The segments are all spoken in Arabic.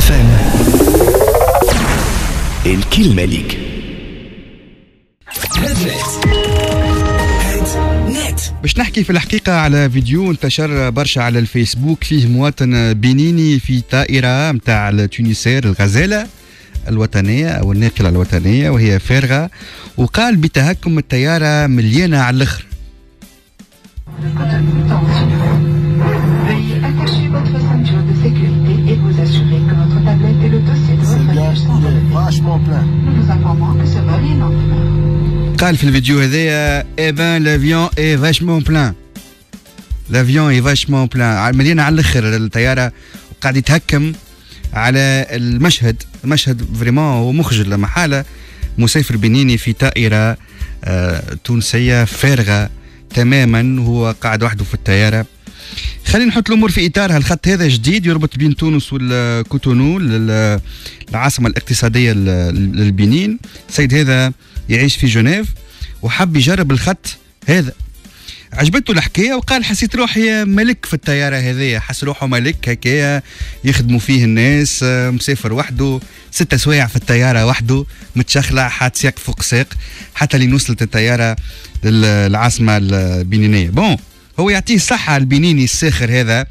فام الكلمة ليك. باش نحكي في الحقيقة على فيديو انتشر برشا على الفيسبوك فيه مواطن بنيني في طائرة متاع التونسير الغزالة الوطنية أو الناقلة الوطنية وهي فارغة وقال بتهكم الطيارة مليانة على الآخر. قال في الفيديو هذايا eh ben l'avion est vachement plein l'avion est vachement plein مليانة على الآخر الطيارة وقاعد يتهكم على المشهد. المشهد vraiment هو مخجل لا محالة مسافر بنيني في طائرة آه تونسية فارغة تماما هو قاعد وحده في الطيارة. خلينا نحط الأمور في اطارها الخط هذا جديد يربط بين تونس والكوتونو العاصمه الاقتصادية لل- للبنين؟ السيد هذا يعيش في جنيف وحب يجرب الخط هذا. عجبته الحكاية وقال حسيت روحي ملك في الطيارة هذه حس روحه ملك هكايا يخدموا فيه الناس مسافر وحده ستة سوايع في الطيارة وحده متشخلع حات ساق فوق ساق حتى لين وصلت الطيارة للعاصمة البنينية. بون هو يعطيه الصحة البنيني الساخر هذا.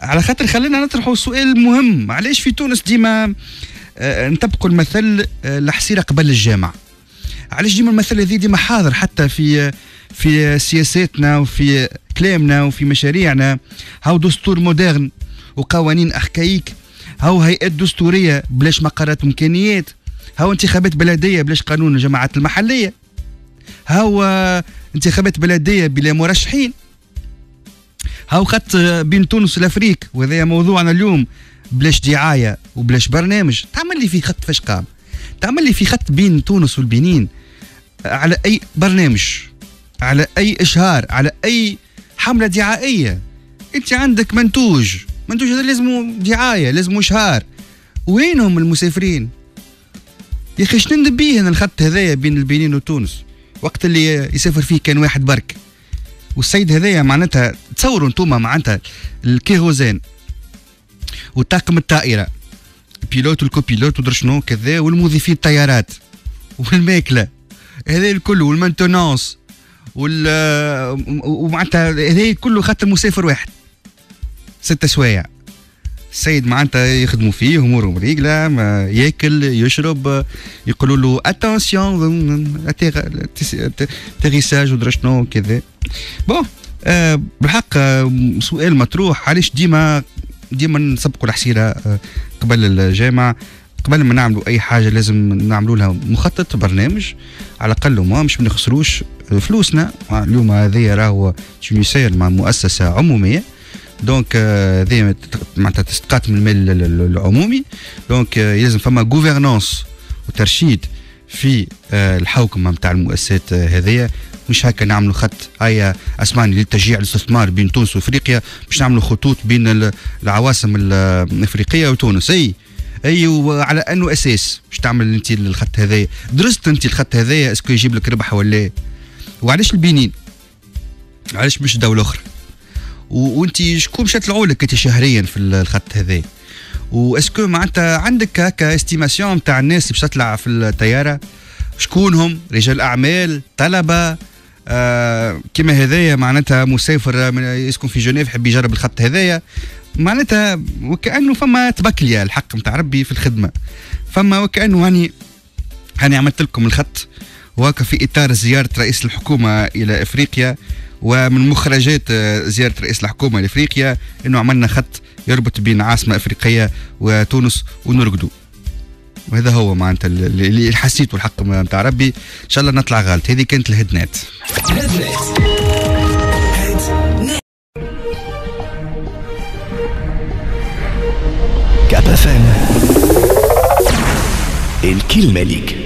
على خاطر خلينا نطرحوا سؤال مهم علاش في تونس ديما آه، نطبقوا المثل آه، الحسيره قبل الجامع؟ علاش ديما المثل هذه ديما حاضر حتى في في سياساتنا وفي كلامنا وفي مشاريعنا؟ هاو دستور مودرن وقوانين احكايك هاو هيئات دستورية بلاش مقرات إمكانيات؟ هاو انتخابات بلدية بلاش قانون الجماعات المحلية؟ هاو آه، انتخابات بلدية بلا مرشحين؟ هاو خط آه، بين تونس والأفريق؟ وهذا موضوعنا اليوم بلاش دعاية وبلاش برنامج. تعمل لي في خط فاش قام؟ تعمل لي في خط بين تونس والبنين. على أي برنامج على أي إشهار على أي حملة دعائية. أنت عندك منتوج منتوج هذا لازم دعاية لازم إشهار. وينهم المسافرين؟ يا أخي شنو ندب بيه أنا الخط هذايا بين البنين وتونس؟ وقت اللي يسافر فيه كان واحد برك. والسيد هذايا معناتها تصوروا انتوما معناتها الكيروزين وطاقم الطائرة. ال pilote وال copilote ودر شنو كذا والمضيفين الطيارات والماكلة. هذا الكل وال maintenance وال ومعناتها هذا كله خاطر مسافر واحد. ستة سوايع السيد معناتها يخدموا فيه امورهم ريقله ما ياكل يشرب يقولوا له attention atterrissage ودرا شنو كذا. bon آه بالحق سؤال مطروح علاش ديما ديما نسبقوا الحصيرة آه قبل الجامع قبل ما نعملوا أي حاجة لازم نعملوا لها مخطط برنامج. على الأقل ما مش بنخسروش فلوسنا. اليوم هذه راهو تونسير مع مؤسسة عمومية. donc آه، هذه معناتها تستقات من المال ال- ال- العمومي. donc آه، لازم فما gouvernance وترشيد في آه، الحوكمة نتاع المؤسسات آه، هذيا مش هكا نعملوا خط هيا أسمعني للتشجيع الاستثمار بين تونس وإفريقيا. مش نعملوا خطوط بين ال- العواصم ال- الإفريقية وتونس. أي. أي وعلى أنه أساس. مش تعمل أنت الخط هذايا. درست أنت الخط هذايا est-ce que يجيب لك ربح ولا لا؟ وعلاش البنين؟ علاش مش دولة أخرى؟ وأنت شكون باش يطلعوا لك أنت شهريا في ال- الخط هذا و est-ce que معناتها عندك هكا estimation نتاع الناس باش تطلع في الطيارة. شكونهم؟ رجال أعمال طلبة آه كما هذايا معناتها مسافر من يسكن في جنيف يحب يجرب الخط هذايا. معناتها وكأنه فما تبكليا الحق نتاع ربي في الخدمة. فما وكأنه هاني هاني عملت لكم الخط. وهكا في إطار زيارة رئيس الحكومة إلى إفريقيا ومن مخرجات آه، زيارة رئيس الحكومة لافريقيا إنه عملنا خط يربط بين عاصمة إفريقية وتونس ونرقدوا وهذا هو معناتها اللي حسيته الحق نتاع ربي. إن شاء الله نطلع غلط هذه كانت ال Headnet. Cap FM الكلمة ليك